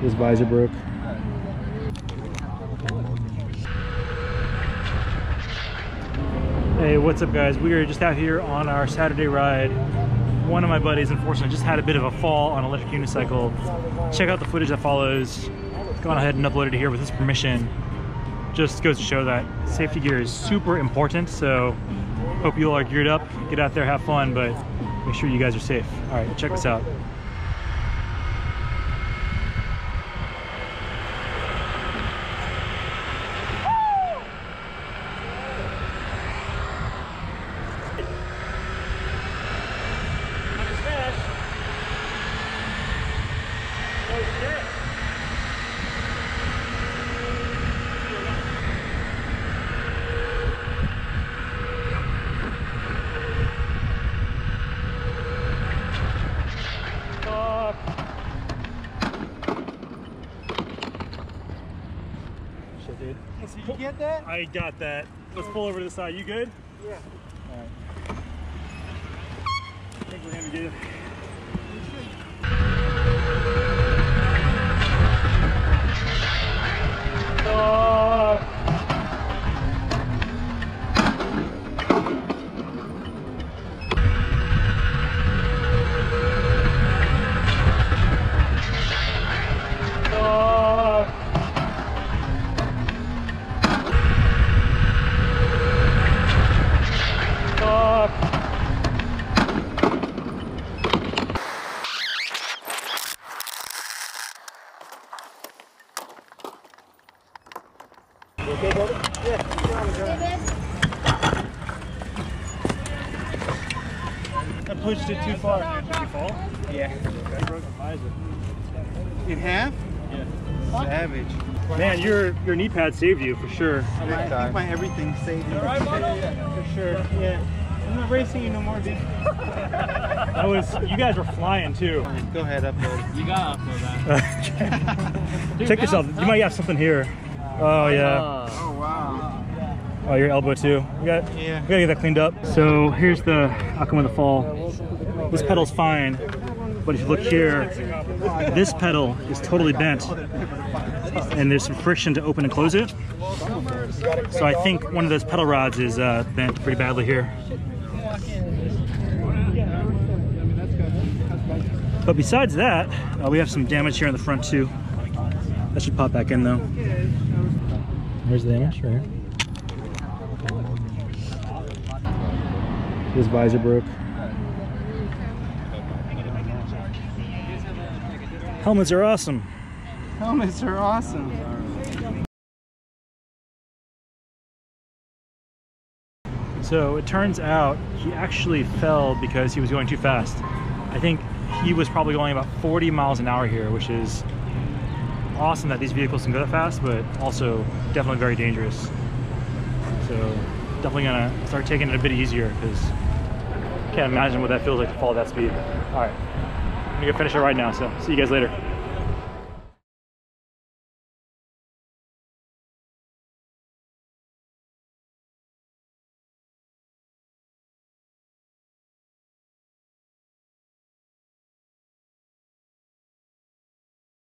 His visor broke. Hey, what's up guys? We are just out here on our Saturday ride. One of my buddies, unfortunately, just had a bit of a fall on an electric unicycle. Check out the footage that follows. Go on ahead and upload it here with his permission. Just goes to show that safety gear is super important, so hope you all are geared up. Get out there, have fun, but make sure you guys are safe. All right, check this out. Shit, dude. So you get that? I got that. Let's pull over to the side. You good? Yeah. All right. Okay, brother? Yeah. you're on the ground. I pushed it too far. Did you fall? Yeah. I broke the visor. In half? Yeah. Savage. Man, your your knee pad saved you for sure. I think my everything saved me. Alright, For sure. Yeah. I'm not racing you no more, dude. I was. You guys were flying too. Go ahead, upload. You got upload that. Check this out. You might have something here. Oh yeah. Oh, wow. Oh, your elbow too. We got. Yeah. We gotta get that cleaned up. So here's the outcome of the fall. This pedal's fine, but if you look here, this pedal is totally bent, and there's some friction to open and close it. So I think one of those pedal rods is uh, bent pretty badly here. But besides that, uh, we have some damage here in the front too. That should pop back in though. Where's the damage? Right here. His visor broke. Helmets are awesome. Helmets are awesome. So it turns out he actually fell because he was going too fast. I think he was probably going about 40 miles an hour here, which is awesome that these vehicles can go that fast, but also definitely very dangerous. So definitely gonna start taking it a bit easier because can't imagine what that feels like to fall at that speed. All right, I'm gonna go finish it right now. So see you guys later.